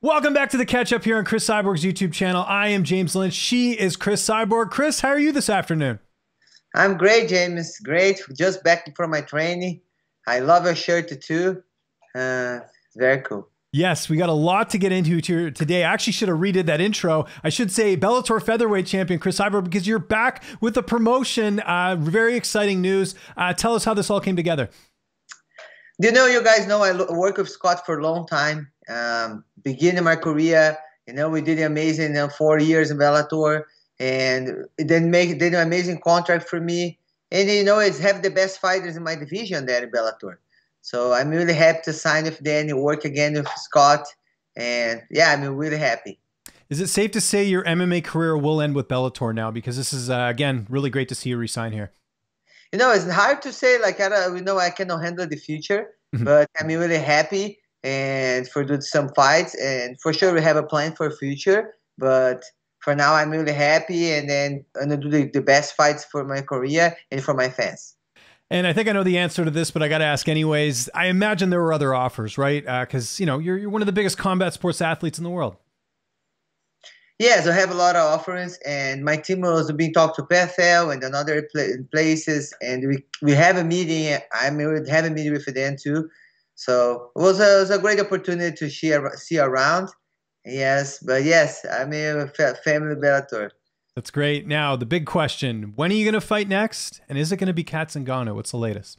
Welcome back to the catch up here on Cris Cyborg's YouTube channel. I am James Lynch. She is Cris Cyborg. Cris, how are you this afternoon? I'm great, James. Great. Just back from my training. I love your shirt too. Uh, very cool. Yes, we got a lot to get into today. I actually should have redid that intro. I should say Bellator featherweight champion Cris Cyborg because you're back with the promotion. Uh, very exciting news. Uh, tell us how this all came together. Do you know, you guys know I work with Scott for a long time. Um, beginning my career, you know, we did amazing uh, four years in Bellator, and it then make did an amazing contract for me. And you know, it's have the best fighters in my division there in Bellator. So I'm really happy to sign with Danny, work again with Scott, and yeah, I'm really happy. Is it safe to say your MMA career will end with Bellator now? Because this is uh, again really great to see you resign here you know, it's hard to say. Like I don't, you know, I cannot handle the future, mm-hmm. but I'm really happy and for doing some fights, and for sure we have a plan for future. But for now, I'm really happy, and then I'm gonna do the, the best fights for my career and for my fans. And I think I know the answer to this, but I got to ask anyways. I imagine there were other offers, right? Because uh, you know you're, you're one of the biggest combat sports athletes in the world. Yes, I have a lot of offers, and my team was being talked to Bethel and another places, and we we have a meeting. I mean, we have a meeting with them too. So it was a, it was a great opportunity to share, see around. Yes, but yes, I mean, family Bellator. That's great. Now the big question: When are you going to fight next? And is it going to be Cat Zingano? What's the latest?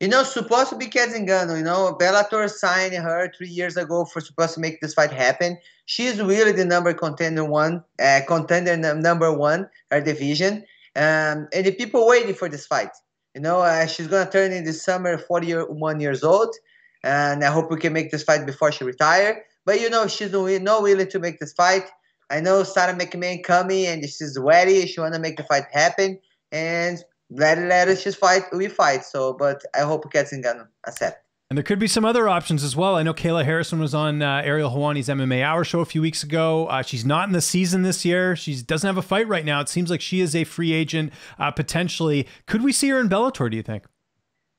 You know, supposed to be Cat Zingano. You know, Bellator signed her three years ago for supposed to make this fight happen. She's really the number contender one, uh, contender number one, her division. Um, and the people waiting for this fight. You know, uh, she's gonna turn in this summer 41 years old, and I hope we can make this fight before she retire. But you know, she's no willing to make this fight. I know Sara McMann coming, and she's ready. She wanna make the fight happen, and let let us just fight. We fight. So, but I hope Cat Zingano accept. And there could be some other options as well. I know Kayla Harrison was on uh, Ariel Helwani's MMA Hour show a few weeks ago. Uh, she's not in the season this year. She doesn't have a fight right now. It seems like she is a free agent uh, potentially. Could we see her in Bellator? Do you think?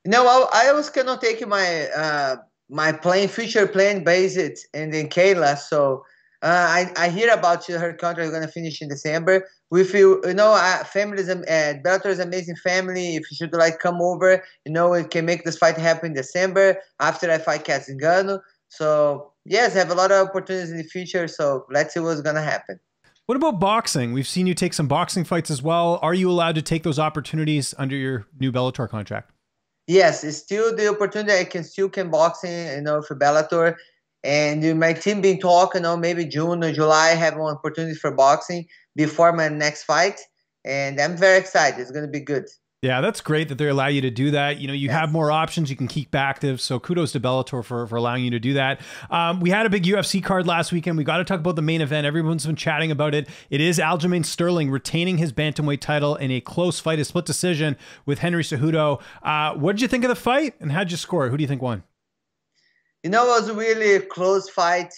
No, I, I was gonna take my uh, my plane future plane based in in Kayla. So uh, I, I hear about her contract going to finish in December. We feel, you know, uh, family is, uh, Bellator is amazing family. If you should like come over, you know, we can make this fight happen in December after I fight Cat Zingano. So yes, I have a lot of opportunities in the future. So let's see what's going to happen. What about boxing? We've seen you take some boxing fights as well. Are you allowed to take those opportunities under your new Bellator contract? Yes, it's still the opportunity. I can still can boxing, you know, for Bellator and my team been talking, you know, maybe June or July, I have an opportunity for boxing before my next fight, and I'm very excited. It's going to be good. Yeah, that's great that they allow you to do that. You know, you yes. have more options. You can keep active. So kudos to Bellator for, for allowing you to do that. Um, we had a big UFC card last weekend. We got to talk about the main event. Everyone's been chatting about it. It is Aljamain Sterling retaining his bantamweight title in a close fight, a split decision with Henry Cejudo. Uh, what did you think of the fight, and how'd you score? Who do you think won? You know, it was a really close fight.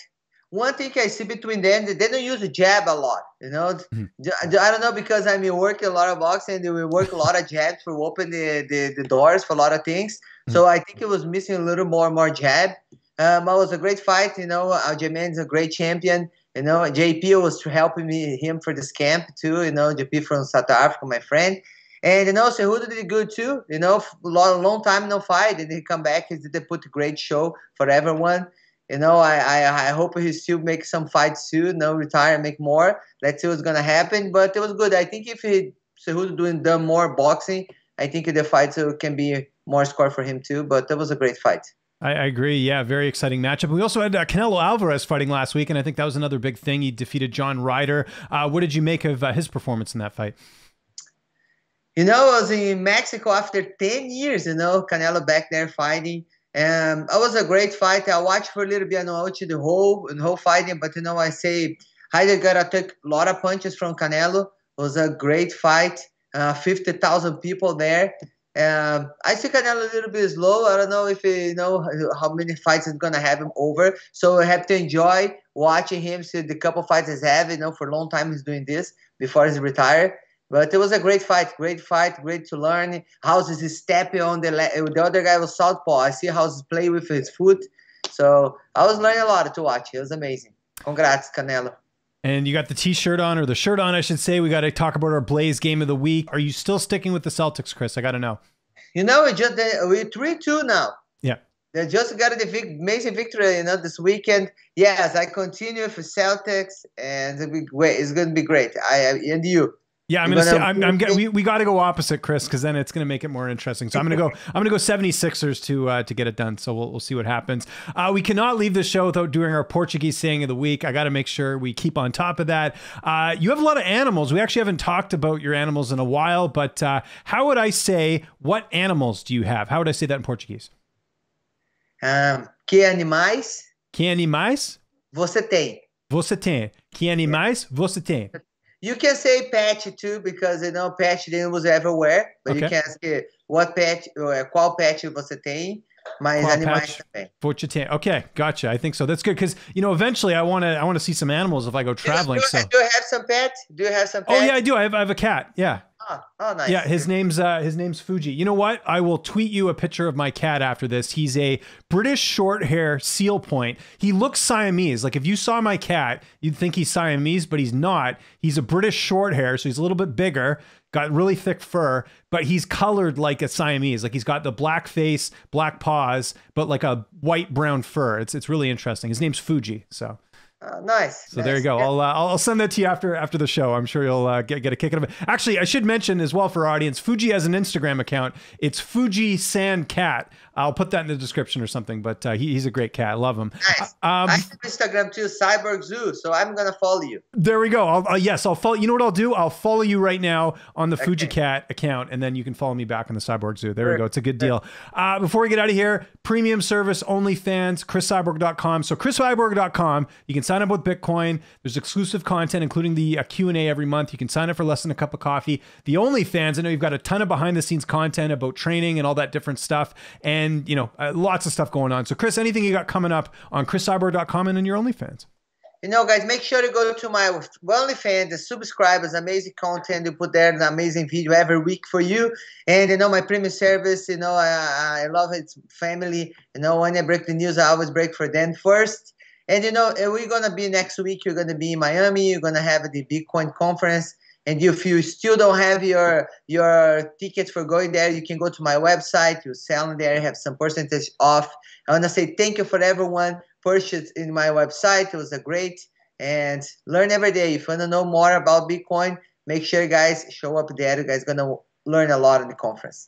One thing I see between them, they don't use a jab a lot. You know, mm-hmm. I don't know because I mean working a lot of boxing, and we work a lot of jabs for open the, the, the doors for a lot of things. Mm-hmm. So I think it was missing a little more more jab. Um, it was a great fight. You know, Aljamain's a great champion. You know, JP was helping me him for this camp too. You know, JP from South Africa, my friend. And you know, Cejudo did good too. You know, a long, long time no fight, and he come back. He did put a great show for everyone. You know, I, I, I hope he still make some fights soon. No, retire, make more. Let's see what's gonna happen. But it was good. I think if he Cejudo doing done more boxing, I think the fights can be more score for him too. But that was a great fight. I, I, agree. Yeah, very exciting matchup. We also had uh, Canelo Alvarez fighting last week, and I think that was another big thing. He defeated John Ryder. Uh, what did you make of uh, his performance in that fight? You know, I was in Mexico after 10 years, you know, Canelo back there fighting. Um, it was a great fight. I watched for a little bit, I know, the whole, the whole fighting, but, you know, I say Heidegger took a lot of punches from Canelo. It was a great fight. Uh, 50,000 people there. Um, I see Canelo a little bit slow. I don't know if you know how many fights is gonna have him over. So I have to enjoy watching him. See the couple fights he's having. You know, for a long time he's doing this before he's retired. But it was a great fight, great fight, great to learn. How is stepping on the the other guy was southpaw. I see how he play with his foot. So I was learning a lot to watch. It was amazing. Congrats, Canelo. And you got the t-shirt on, or the shirt on, I should say. We got to talk about our Blaze game of the week. Are you still sticking with the Celtics, Cris? I got to know. You know, we just we three two now. Yeah. They just got the amazing victory, you know, this weekend. Yes, I continue for Celtics, and it'll be great. It's going to be great. I and you. Yeah, I'm gonna, say I'm, I'm we, we got to go opposite, Cris, because then it's gonna make it more interesting. So I'm gonna go I'm gonna go 76ers to uh, to get it done. So we'll, we'll see what happens. Uh, we cannot leave the show without doing our Portuguese saying of the week. I got to make sure we keep on top of that. Uh, you have a lot of animals. We actually haven't talked about your animals in a while, but uh, how would I say what animals do you have? How would I say that in Portuguese? Um, que animais? Que animais? Você tem. Você tem. Que animais você tem? You can say pet too because you know pet was everywhere, but okay. you can ask what pet, qual pet você tem. Mas qual animais também. You tem? Okay, gotcha. I think so. That's good because you know eventually I want to I want to see some animals if I go traveling. Do you, so. do you have some pet? Do you have some? Oh yeah, I do. I have I have a cat. Yeah. Oh, oh, nice. Yeah, his name's uh, his name's Fuji. You know what? I will tweet you a picture of my cat after this. He's a British short hair seal point. He looks Siamese. Like if you saw my cat, you'd think he's Siamese, but he's not. He's a British short hair, so he's a little bit bigger, got really thick fur, but he's colored like a Siamese. Like he's got the black face, black paws, but like a white brown fur. It's it's really interesting. His name's Fuji. So uh, nice. So nice. there you go. Yeah. I'll, uh, I'll send that to you after after the show. I'm sure you'll uh, get get a kick out of it. Actually, I should mention as well for our audience, Fuji has an Instagram account. It's Fuji San Cat. I'll put that in the description or something. But uh, he, he's a great cat. I love him. Nice. Um, I have Instagram too, Cyborg Zoo. So I'm gonna follow you. There we go. I'll, uh, yes, I'll follow. You know what I'll do? I'll follow you right now on the okay. Fuji Cat account, and then you can follow me back on the Cyborg Zoo. There sure. we go. It's a good deal. Uh, before we get out of here, premium service, OnlyFans, CrisCyborg.com. So CrisCyborg.com. You can sign up with Bitcoin. There's exclusive content, including the uh, Q&A every month. You can sign up for less than a cup of coffee. The OnlyFans, I know you've got a ton of behind the scenes content about training and all that different stuff. And, you know, uh, lots of stuff going on. So, Cris, anything you got coming up on criscyborg.com and in your OnlyFans? You know, guys, make sure to go to my OnlyFans and subscribe. It's amazing content. You put there an amazing video every week for you. And, you know, my premium service, you know, I, I love it. It's family. You know, when I break the news, I always break for them first. And, you know, we're going to be next week. You're going to be in Miami. You're going to have the Bitcoin conference. And if you still don't have your your tickets for going there, you can go to my website. You sell there, have some percentage off. I want to say thank you for everyone purchased in my website. It was a great and learn every day. If you want to know more about Bitcoin, make sure you guys show up there. You guys gonna learn a lot in the conference.